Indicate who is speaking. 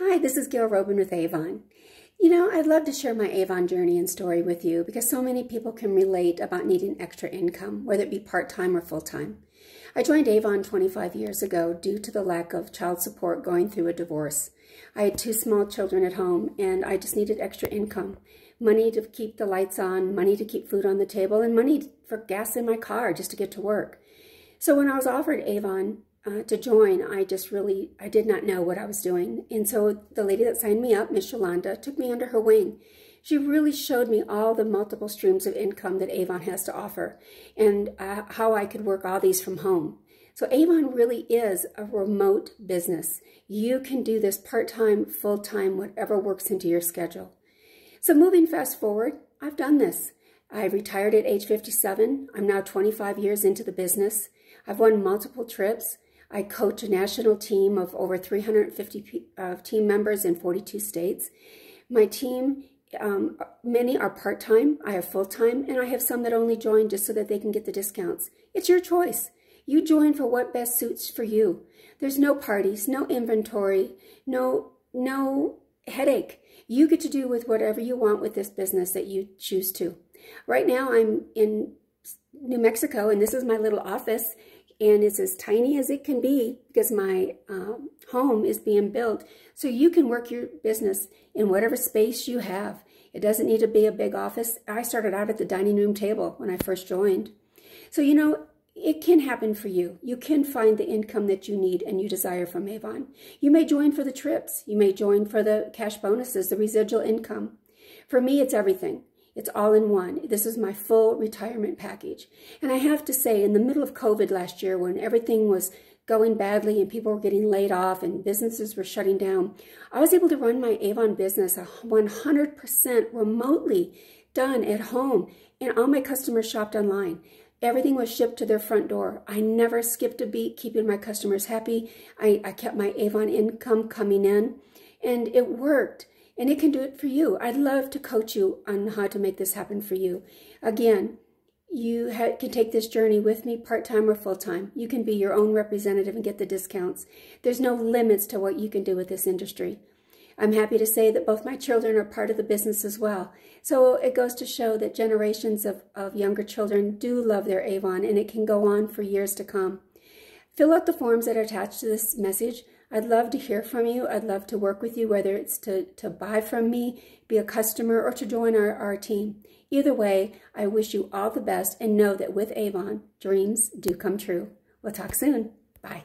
Speaker 1: Hi, this is Gail Roben with Avon. You know, I'd love to share my Avon journey and story with you because so many people can relate about needing extra income, whether it be part-time or full-time. I joined Avon 25 years ago due to the lack of child support going through a divorce. I had two small children at home and I just needed extra income. Money to keep the lights on, money to keep food on the table, and money for gas in my car just to get to work. So when I was offered Avon, uh, to join, I just really, I did not know what I was doing. And so the lady that signed me up, Miss Yolanda, took me under her wing. She really showed me all the multiple streams of income that Avon has to offer and uh, how I could work all these from home. So Avon really is a remote business. You can do this part-time, full-time, whatever works into your schedule. So moving fast forward, I've done this. I retired at age 57. I'm now 25 years into the business. I've won multiple trips. I coach a national team of over 350 uh, team members in 42 states. My team, um, many are part-time, I have full-time, and I have some that only join just so that they can get the discounts. It's your choice. You join for what best suits for you. There's no parties, no inventory, no, no headache. You get to do with whatever you want with this business that you choose to. Right now I'm in New Mexico and this is my little office and it's as tiny as it can be because my um, home is being built. So you can work your business in whatever space you have. It doesn't need to be a big office. I started out at the dining room table when I first joined. So, you know, it can happen for you. You can find the income that you need and you desire from Avon. You may join for the trips. You may join for the cash bonuses, the residual income. For me, it's everything. It's all in one. This is my full retirement package. And I have to say, in the middle of COVID last year, when everything was going badly and people were getting laid off and businesses were shutting down, I was able to run my Avon business 100% remotely, done at home, and all my customers shopped online. Everything was shipped to their front door. I never skipped a beat keeping my customers happy. I, I kept my Avon income coming in, and it worked and it can do it for you. I'd love to coach you on how to make this happen for you. Again, you can take this journey with me part-time or full-time. You can be your own representative and get the discounts. There's no limits to what you can do with this industry. I'm happy to say that both my children are part of the business as well. So it goes to show that generations of, of younger children do love their Avon and it can go on for years to come. Fill out the forms that are attached to this message. I'd love to hear from you. I'd love to work with you, whether it's to, to buy from me, be a customer, or to join our, our team. Either way, I wish you all the best and know that with Avon, dreams do come true. We'll talk soon. Bye.